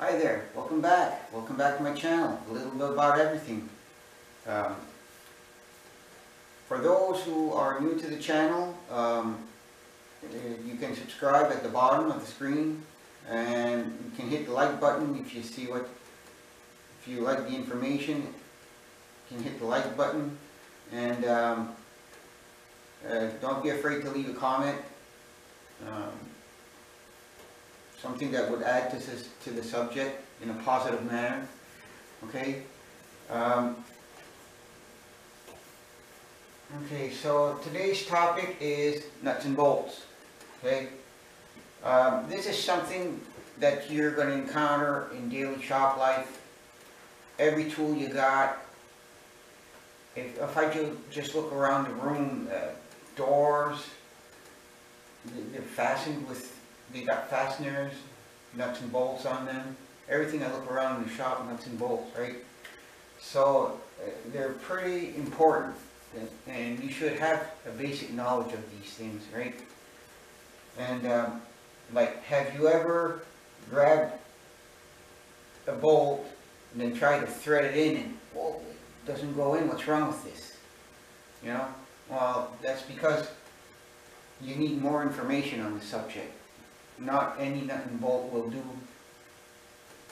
Hi there, welcome back. Welcome back to my channel. A little bit about everything. Um, for those who are new to the channel, um, uh, you can subscribe at the bottom of the screen and you can hit the like button if you see what, if you like the information, you can hit the like button and um, uh, don't be afraid to leave a comment. Um, something that would add to to the subject in a positive manner, okay? Um, okay, so today's topic is nuts and bolts, okay? Um, this is something that you're going to encounter in daily shop life. Every tool you got. If, if I ju just look around the room, uh, doors, they're fastened with they got fasteners, nuts and bolts on them. Everything I look around in the shop, nuts and bolts, right? So uh, they're pretty important and you should have a basic knowledge of these things, right? And um, like, have you ever grabbed a bolt and then tried to thread it in and, whoa, it doesn't go in, what's wrong with this? You know? Well, that's because you need more information on the subject not any nut and bolt will do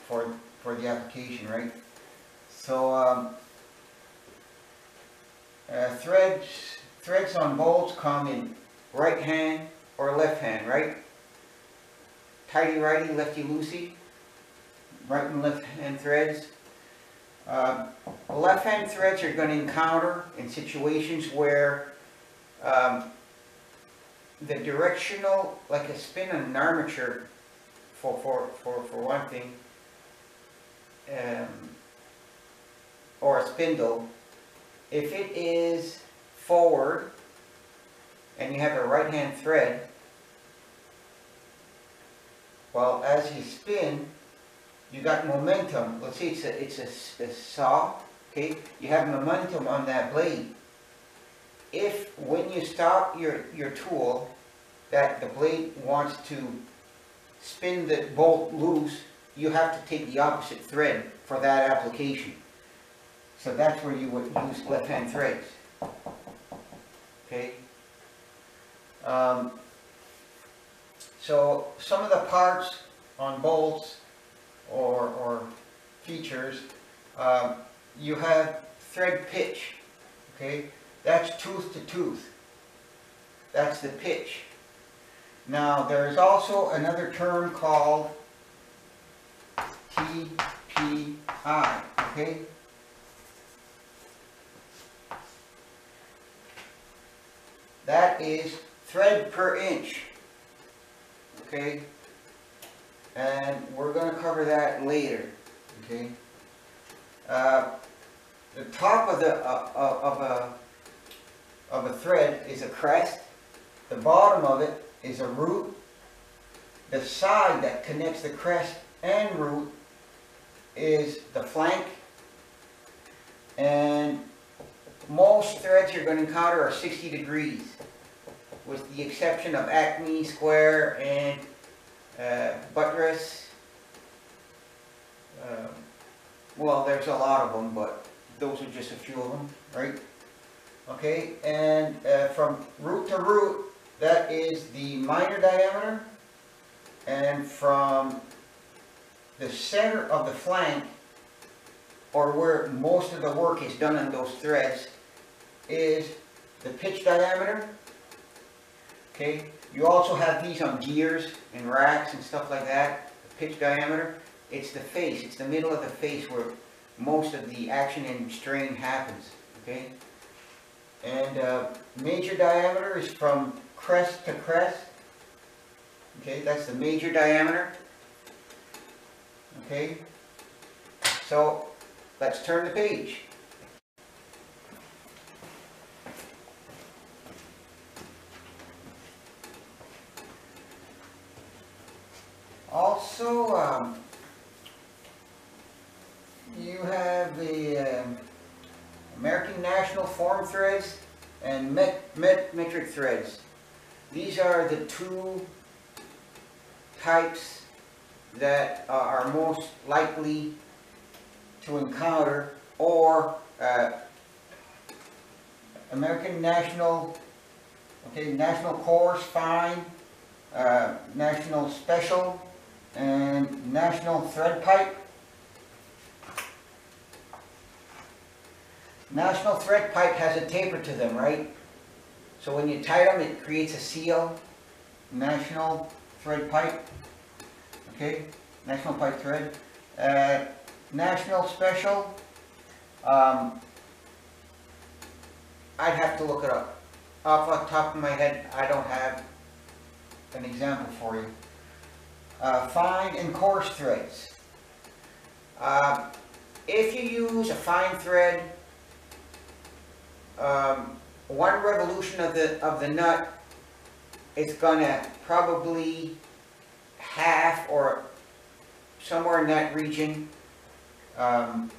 for, for the application, right? So, um, uh, threads, threads on bolts come in right hand or left hand, right? Tighty righty, lefty loosey, right and left hand threads. Uh, left hand threads are going to encounter in situations where um, the directional, like a spin on an armature, for, for, for, for one thing, um, or a spindle, if it is forward and you have a right hand thread, well, as you spin, you got momentum. Let's say it's a, it's a, a saw, okay? You have momentum on that blade if when you stop your, your tool that the blade wants to spin the bolt loose, you have to take the opposite thread for that application. So that's where you would use left-hand threads. Okay. Um, so some of the parts on bolts or, or features, um, you have thread pitch. Okay. That's tooth to tooth. That's the pitch. Now, there is also another term called TPI, okay? That is thread per inch, okay? And we're going to cover that later, okay? Uh, the top of the uh, of a of a thread is a crest. The bottom of it is a root. The side that connects the crest and root is the flank. And most threads you're going to encounter are 60 degrees with the exception of acme, square, and uh, buttress. Um, well, there's a lot of them, but those are just a few of them, right? Okay, and uh, from root to root, that is the minor diameter. And from the center of the flank, or where most of the work is done on those threads, is the pitch diameter. Okay, you also have these on gears and racks and stuff like that. The pitch diameter, it's the face, it's the middle of the face where most of the action and strain happens. Okay, and uh, major diameter is from crest to crest. Okay, that's the major diameter. Okay, so let's turn the page. Also, um, you have the um, National Form threads and met, met, metric threads. These are the two types that uh, are most likely to encounter or uh, American National, okay, National Coarse Fine, uh, National Special, and National Thread Pipe. National Thread Pipe has a taper to them, right? So when you tie them, it creates a seal. National Thread Pipe, okay, National Pipe Thread. Uh, National Special, um, I'd have to look it up. Off the top of my head, I don't have an example for you. Uh, fine and coarse threads. Uh, if you use a fine thread, um, one revolution of the of the nut, it's gonna probably half or somewhere in that region. Um,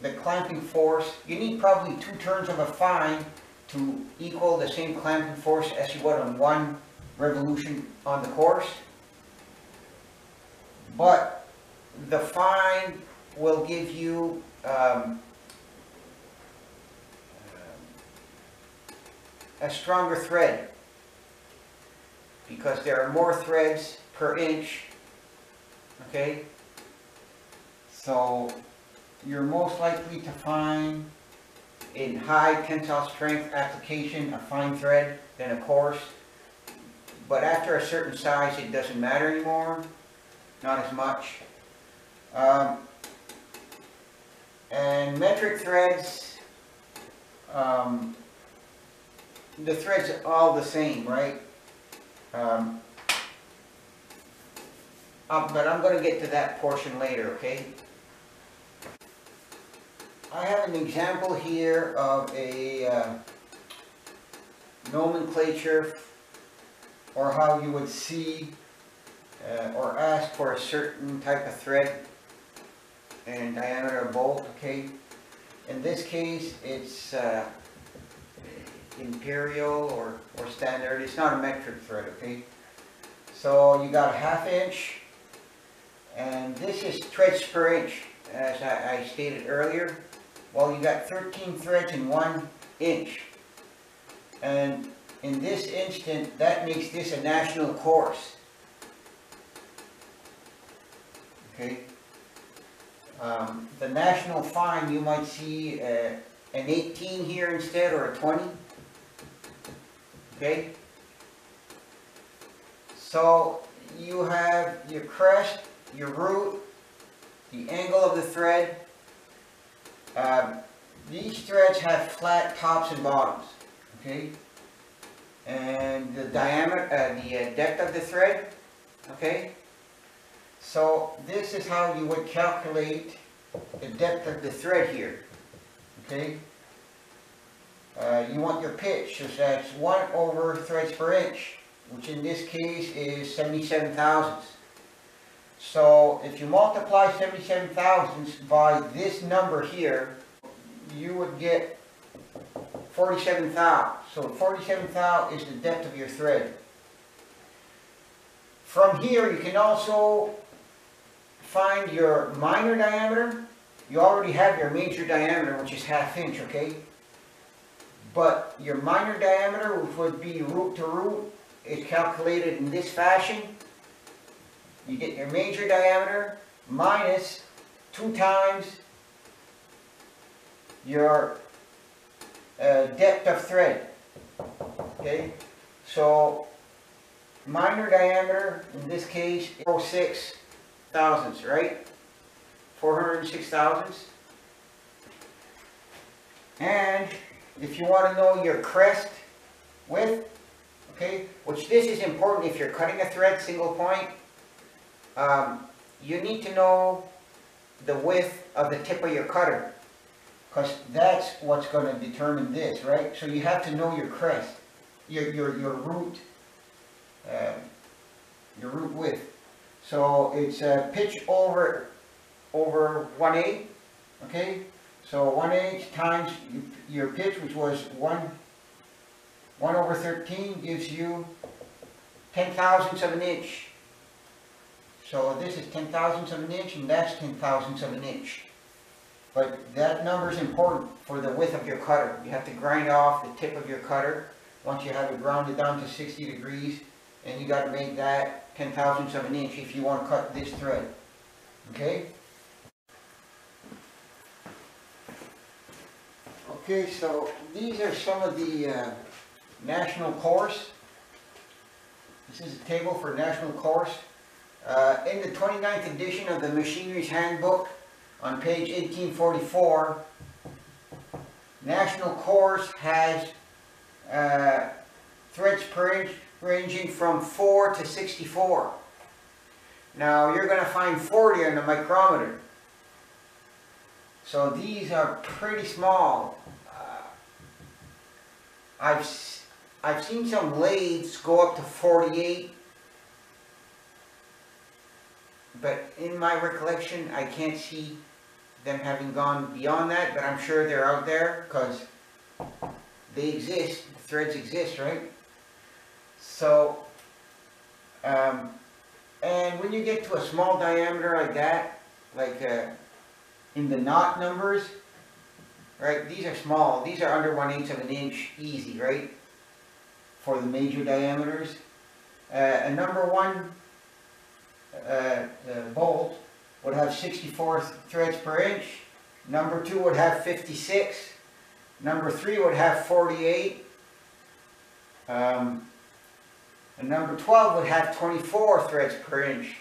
the clamping force, you need probably two turns of a fine to equal the same clamping force as you would on one revolution on the coarse. But the fine will give you um, a stronger thread. Because there are more threads per inch okay? So you're most likely to find in high tensile strength application a fine thread than a coarse. But after a certain size it doesn't matter anymore. Not as much. Um, and metric threads um, the threads are all the same, right? Um, um, but I'm going to get to that portion later, okay? I have an example here of a uh, nomenclature or how you would see uh, or ask for a certain type of thread and diameter of bolt, okay? In this case, it's uh, imperial or, or standard. It's not a metric thread, okay? So you got a half inch, and this is threads per inch, as I, I stated earlier. Well, you got 13 threads in one inch. And in this instant, that makes this a national coarse. Okay? Um, the national fine, you might see uh, an 18 here instead, or a 20. Okay? So you have your crest, your root, the angle of the thread. Um, these threads have flat tops and bottoms. Okay? And the diameter, uh, the uh, depth of the thread. Okay? So this is how you would calculate the depth of the thread here. Okay? Uh, you want your pitch, so that's 1 over threads per inch, which in this case is 77 thousandths. So if you multiply 77 thousandths by this number here, you would get 47 thou. So 47 thou is the depth of your thread. From here, you can also find your minor diameter. You already have your major diameter, which is half inch, okay? But your minor diameter, which would be root to root, is calculated in this fashion. You get your major diameter minus two times your uh, depth of thread. Okay, so minor diameter in this case, 406 thousandths, right? 406 thousandths. And if you want to know your crest width, okay, which this is important if you're cutting a thread single point, um, you need to know the width of the tip of your cutter because that's what's going to determine this, right? So you have to know your crest, your, your, your root, uh, your root width. So it's a pitch over, over 1 8, okay? So 1 8 times your pitch, which was 1, 1 over 13, gives you 10 thousandths of an inch. So this is ten thousandths of an inch and that's ten thousandths of an inch. But that number is important for the width of your cutter. You have to grind off the tip of your cutter, once you have it grounded down to sixty degrees, and you gotta make that ten thousandths of an inch if you wanna cut this thread. Okay? Okay, so these are some of the uh, national coarse. This is a table for national coarse. Uh, in the 29th edition of the Machinery's Handbook, on page 1844, National Coarse has uh, threads per inch ranging from 4 to 64. Now you're going to find 40 on the micrometer. So these are pretty small. I've, I've seen some lathes go up to 48. But in my recollection, I can't see them having gone beyond that, but I'm sure they're out there because they exist, the threads exist, right? So, um, and when you get to a small diameter like that, like uh, in the knot numbers, right, these are small, these are under one eighth of an inch easy, right? For the major diameters. Uh, a number one uh, bolt would have 64 threads per inch. Number two would have 56. Number three would have 48. Um, and number 12 would have 24 threads per inch.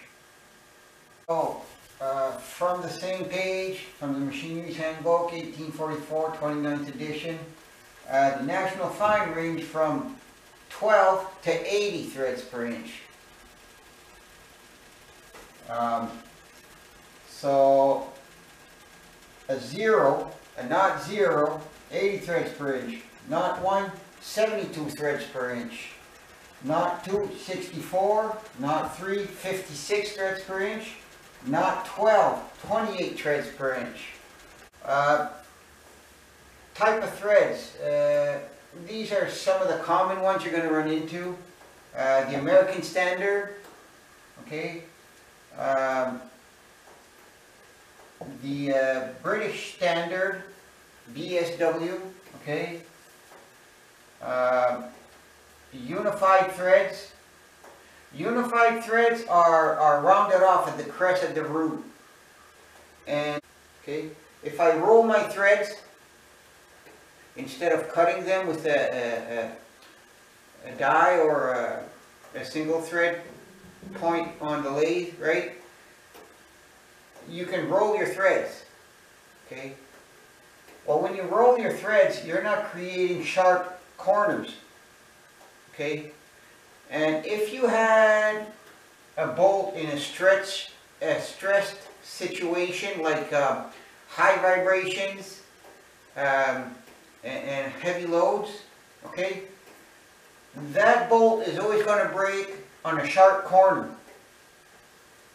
Oh, uh, from the same page, from the Machinery's Handbook, 1844, 29th edition, uh, the National Fine range from 12 to 80 threads per inch. Um, so, a zero, a not zero, 80 threads per inch. Not one, 72 threads per inch. Not two, 64. Not three, 56 threads per inch. Not 12, 28 threads per inch. Uh, type of threads. Uh, these are some of the common ones you're going to run into. Uh, the American Standard, okay. Um, the uh, British Standard, BSW, okay. Um, unified threads. Unified threads are, are rounded off at the crest of the root. And, okay, if I roll my threads, instead of cutting them with a, a, a, a die or a, a single thread point on the lathe, right? You can roll your threads, okay? Well, when you roll your threads, you're not creating sharp corners, okay? And if you had a bolt in a stretch, a stressed situation like um, high vibrations um, and, and heavy loads, okay? That bolt is always going to break on a sharp corner.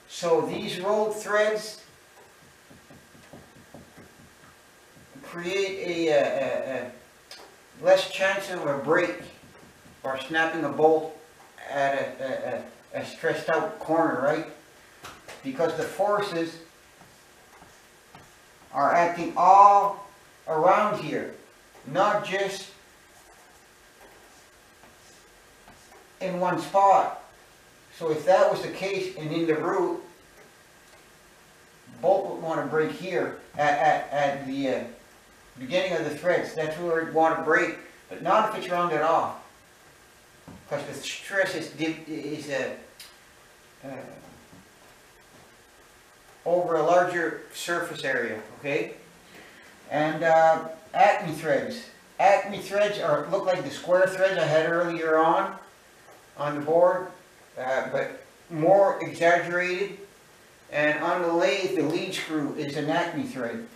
So these rolled threads create a, a, a, a less chance of a break or snapping a bolt at a, a, a stressed out corner, right? Because the forces are acting all around here, not just in one spot. So if that was the case and in the root, bolt would want to break here at, at, at the uh, beginning of the threads. That's where it'd want to break, but not if it's rounded off. Because the stress is, is uh, uh, over a larger surface area, okay? And uh, acme threads. Acme threads are look like the square threads I had earlier on on the board, uh, but more exaggerated. And on the lathe, the lead screw is an acme thread.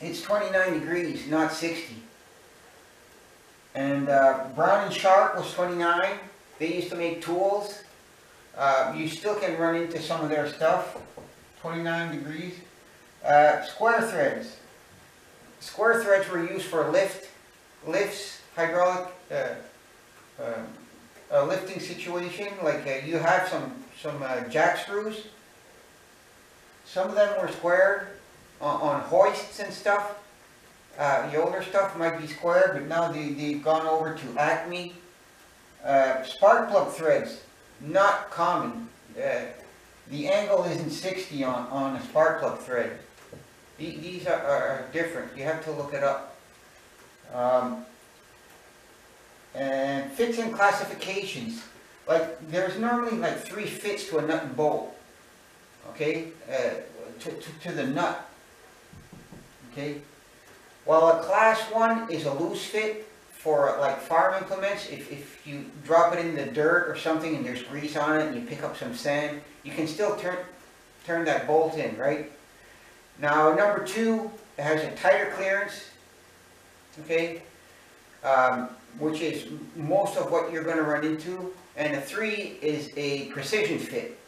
It's 29 degrees, not 60. And uh, Brown and Sharpe was 29. They used to make tools. Uh, you still can run into some of their stuff. 29 degrees. Uh, square threads. Square threads were used for lift, lifts, hydraulic uh, um, lifting situation, like uh, you have some, some uh, jack screws. Some of them were squared on, on hoists and stuff. Uh, the older stuff might be square, but now they, they've gone over to Acme. Uh, spark plug threads, not common. Uh, the angle isn't 60 on, on a spark plug thread. The- These are, are are different, you have to look it up. Um, and fits and classifications, like, there's normally like three fits to a nut and bolt, okay? Uh, to, to, to the nut, okay? While a class one is a loose fit for like farm implements, if, if you drop it in the dirt or something and there's grease on it and you pick up some sand, you can still turn, turn that bolt in, right? Now, number two, it has a tighter clearance, okay? Um, which is most of what you're gonna run into. And a three is a precision fit.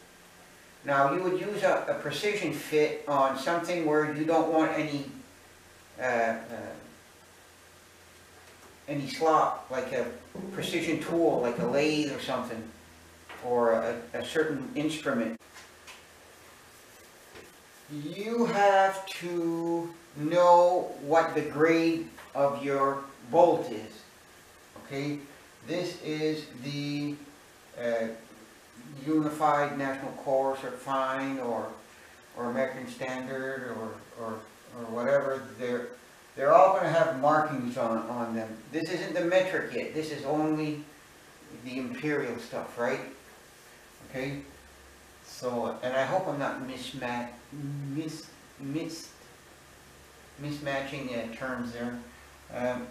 Now, you would use a, a precision fit on something where you don't want any, any slop, like a precision tool, like a lathe or something, or a, a certain instrument. You have to know what the grade of your bolt is, okay? This is the uh, Unified National Coarse or Fine or, or American Standard or, or, or whatever. They're, they're all gonna have markings on, on them. This isn't the metric yet, this is only the imperial stuff, right? Okay? So, and I hope I'm not mismatch, mis, mis, mismatching uh, terms there. Um,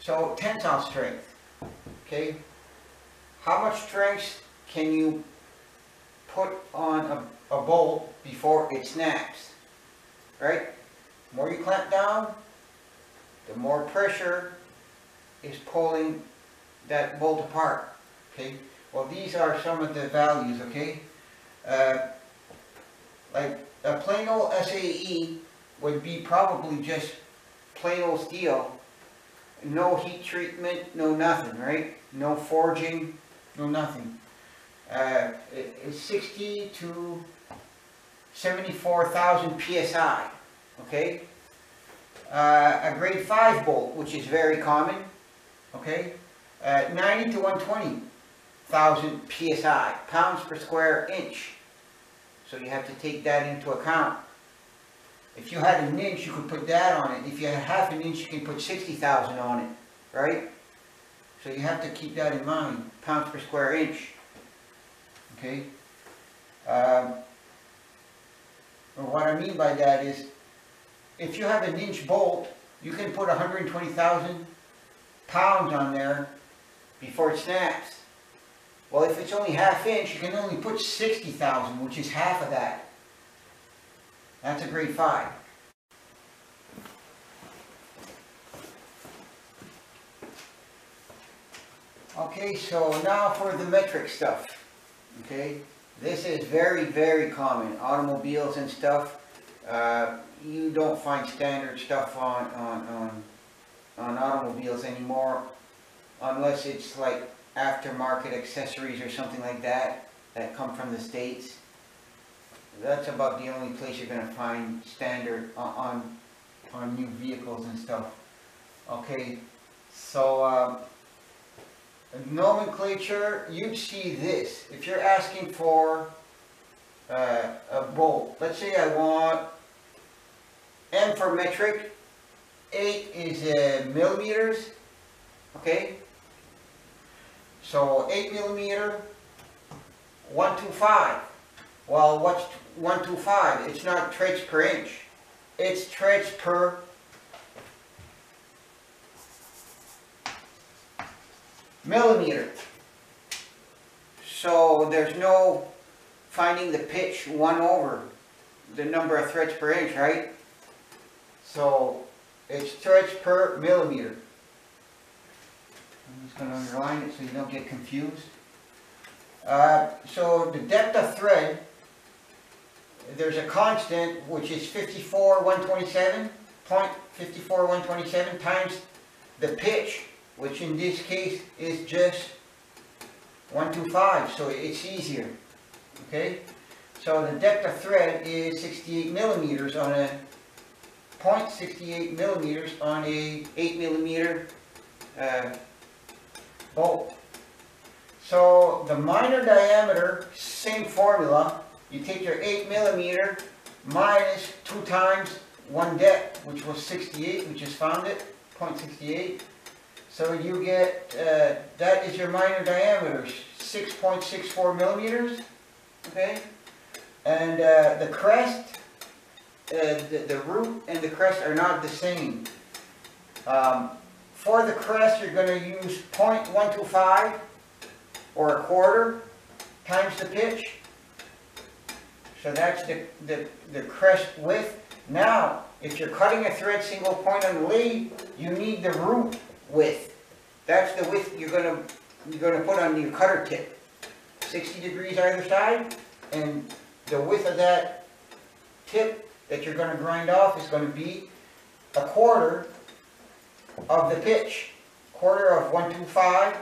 so tensile strength, okay? How much strength can you put on a, a bolt before it snaps, right? The more you clamp down, the more pressure is pulling that bolt apart, okay? Well, these are some of the values, okay? Uh, like a plain old SAE would be probably just plain old steel, no heat treatment, no nothing, right? No forging, no nothing. Uh, it- it's 60 to 74,000 psi, okay? Uh, a grade 5 bolt, which is very common, okay? Uh, 90 to 120,000 psi, pounds per square inch. So you have to take that into account. If you had an inch, you could put that on it. If you had half an inch, you can put 60,000 on it, right? So you have to keep that in mind, pounds per square inch. Okay? Um, what I mean by that is, if you have an inch bolt, you can put 120,000 pounds on there before it snaps. Well, if it's only half inch, you can only put 60,000, which is half of that. That's a grade five. Okay, so now for the metric stuff, okay? This is very, very common, automobiles and stuff. Uh, you don't find standard stuff on, on, on, on automobiles anymore unless it's like aftermarket accessories or something like that, that come from the States. That's about the only place you're gonna find standard on, on, on new vehicles and stuff. Okay, so, um, nomenclature, you'd see this. If you're asking for, uh, a bolt, let's say I want M for metric, eight is, uh, millimeters, okay? So eight millimeter, one two five. Well, what's one two five? It's not treads per inch. It's treads per millimeter. So there's no finding the pitch one over the number of threads per inch, right? So it's threads per millimeter. I'm just gonna underline it so you don't get confused. Uh, so the depth of thread, there's a constant which is fifty-four, one twenty-seven, point fifty-four, one twenty-seven times the pitch, which in this case is just 125, so it's easier, okay? So the depth of thread is 68 millimeters on a, 0.68 millimeters on a 8 millimeter uh, bolt. So the minor diameter, same formula, you take your 8 millimeter minus 2 times 1 depth, which was 68, we just found it, 0.68. So you get, uh, that is your minor diameter, 6.64 millimeters, okay? And uh, the crest, the, the root and the crest are not the same. Um, for the crest, you're going to use 0.125 or a quarter times the pitch. So that's the, the, the crest width. Now, if you're cutting a thread single point on the lead, you need the root width. That's the width you're going to you're going to put on your cutter tip. 60 degrees either side, and the width of that tip that you're going to grind off is going to be a quarter of the pitch. Quarter of 125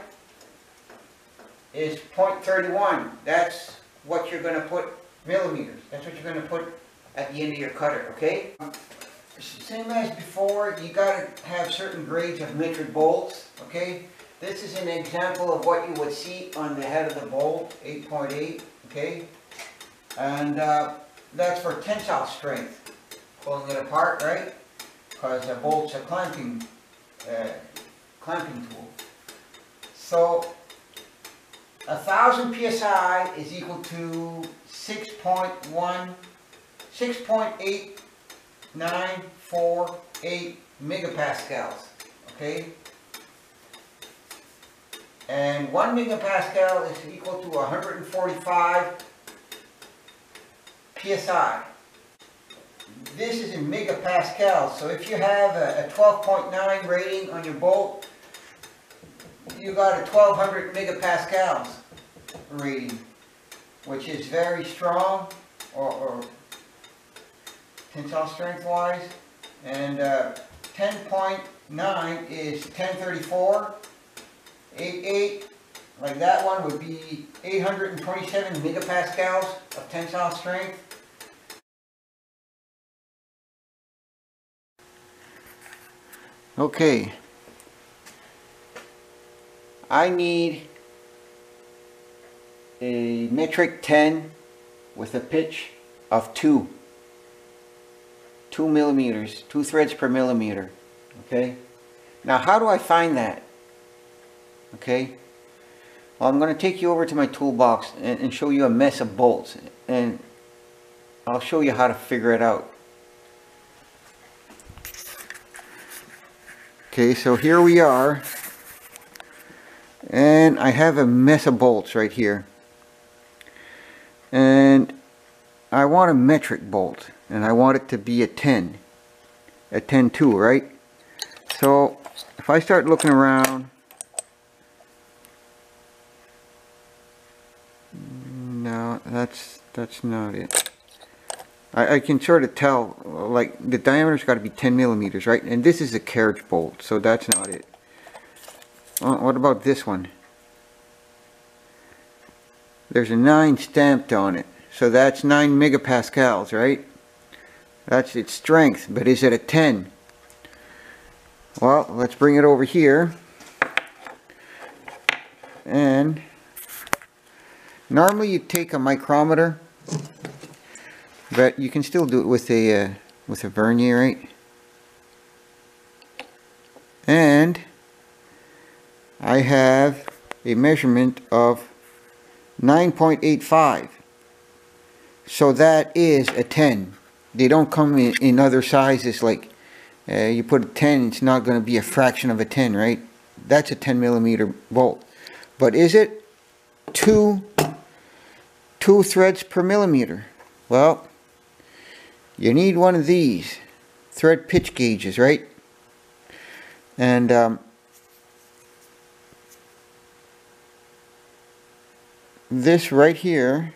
is 0.31. That's what you're going to put millimeters. That's what you're going to put at the end of your cutter, okay? Same as before, you got to have certain grades of metric bolts, okay? This is an example of what you would see on the head of the bolt, 8.8, .8, okay? And uh, that's for tensile strength, pulling it apart, right? Because a bolt's a clamping, uh, clamping tool. So, a thousand psi is equal to 6.1, 6.8948 megapascals, okay? And one megapascal is equal to 145 psi. This is in megapascals, so if you have a, a 12.9 rating on your bolt, you got a 1200 megapascals rating, which is very strong, or, or tensile strength wise, and uh, 10.9 is 1034, 88, like that one would be 827 megapascals of tensile strength. Okay. I need a metric 10 with a pitch of 2. 2 millimeters, 2 threads per millimeter. Okay? Now how do I find that? Okay? Well, I'm going to take you over to my toolbox and, and show you a mess of bolts. And I'll show you how to figure it out. Okay, so here we are. And I have a mess of bolts right here. And I want a metric bolt. And I want it to be a 10. A 10-2, right? So, if I start looking around... No, that's, that's not it. I, I can sort of tell, like, the diameter's got to be 10 millimeters, right? And this is a carriage bolt, so that's not it. What about this one? There's a 9 stamped on it, so that's 9 megapascals, right? That's its strength, but is it a 10? Well, let's bring it over here. And normally you take a micrometer but you can still do it with a uh, with a vernier right? And I have a measurement of 9.85 so that is a 10 they don't come in, in other sizes like uh, you put a 10 it's not going to be a fraction of a 10 right? That's a 10 millimeter bolt. But is it two two threads per millimeter? Well you need one of these thread pitch gauges, right? And um, this right here,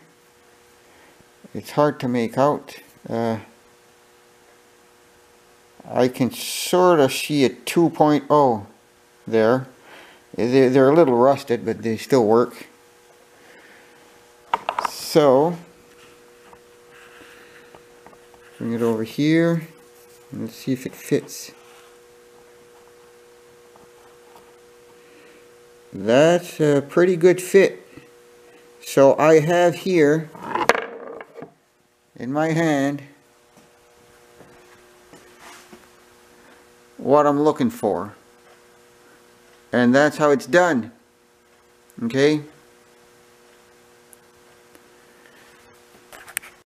it's hard to make out. Uh, I can sort of see a 2.0 there. They're, they're a little rusted, but they still work. So, bring it over here. and Let's see if it fits. That's a pretty good fit. So I have here in my hand what I'm looking for. And that's how it's done. Okay?